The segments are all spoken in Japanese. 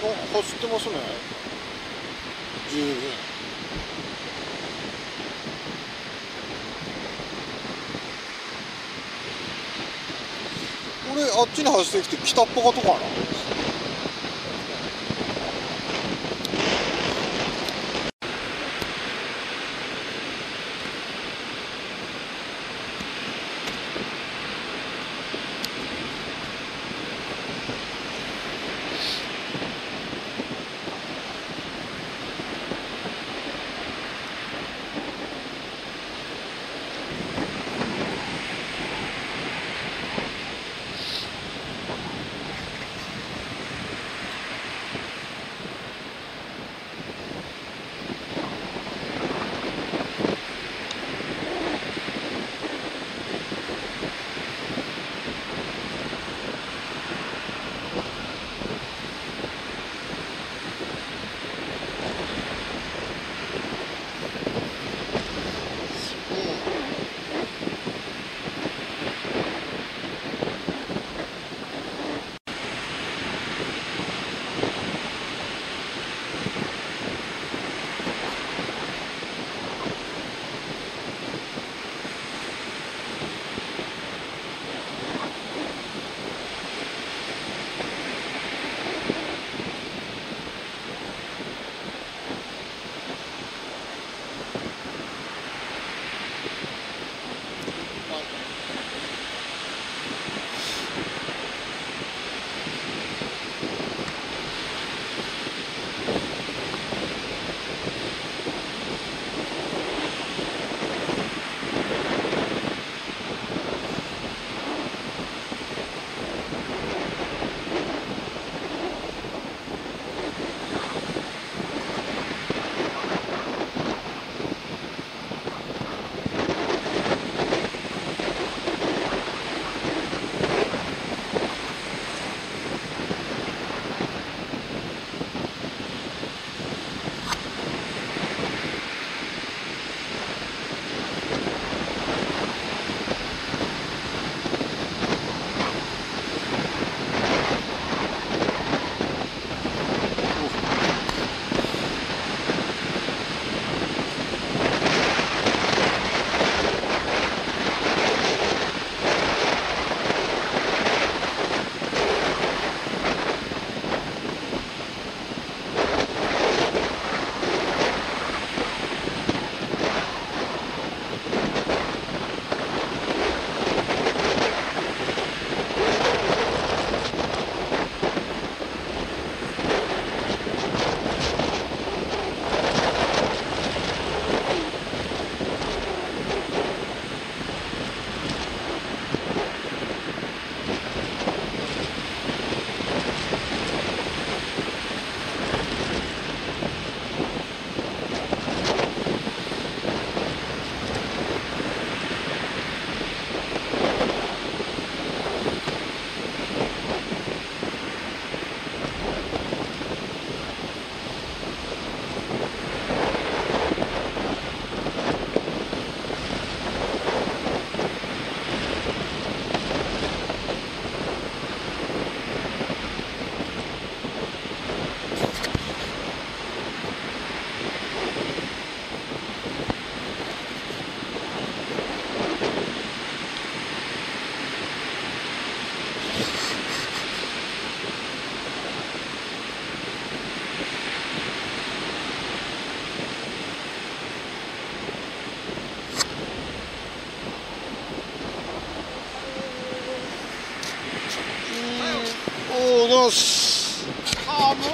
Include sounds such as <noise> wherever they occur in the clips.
走ってますね。十分これあっちに走ってきて北っぽかとかな。おおどうすあもう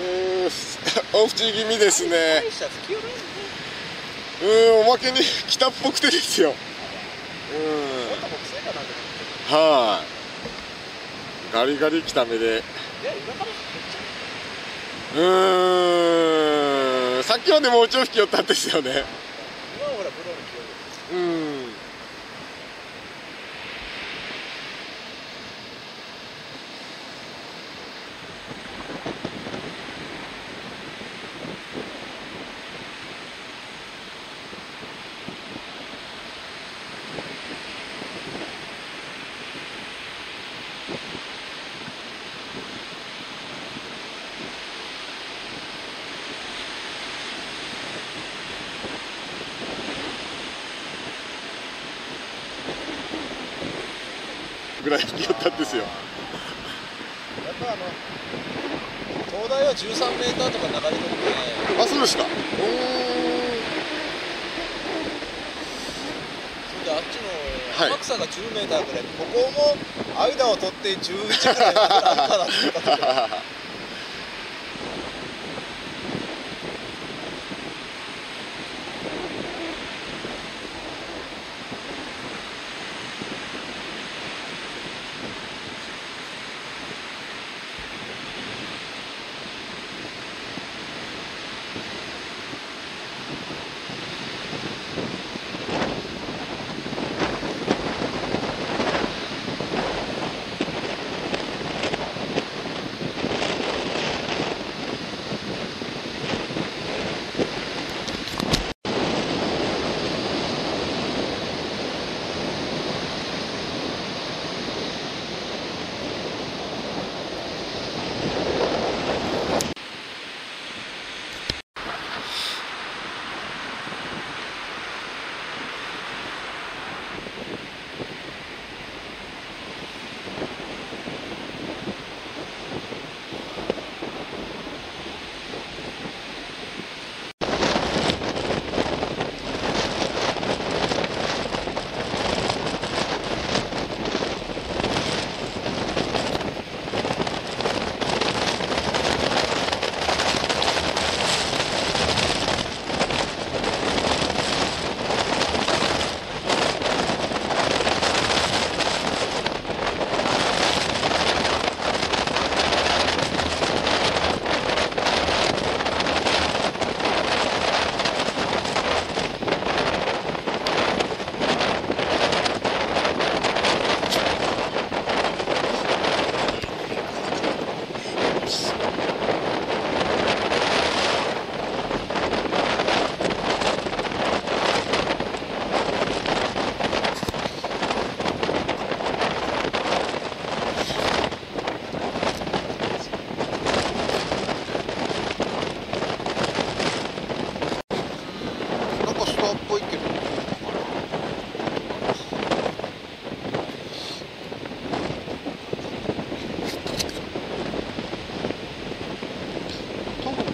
うーんお口気味ですね。うんおまけに北っぽくてですよ。うん。はい。ガリガリ来た目で。うーん。さっきまでもうちょい吹き寄ったんですよね今はほらブローの気温うんぐらい吹き寄ったんですよ。やっぱあの東大は13メーターとか流れてるんで。あそうですか。おそれであっちはい。の天草が10メーターぐらいで、ここも間を取って11ぐらいあったんだけ <laughs>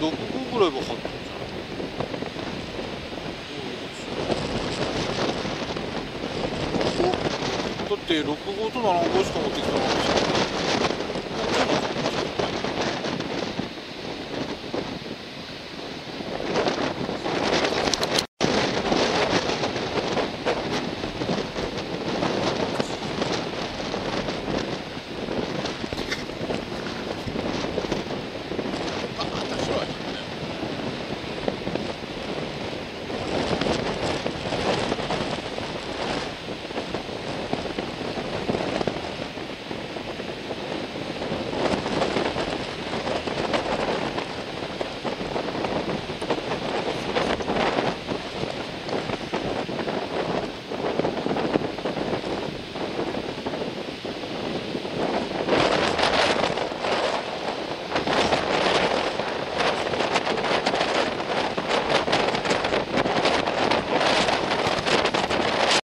六個ぐらいは入ってんじゃなんだって六号と七号しか持ってきたの。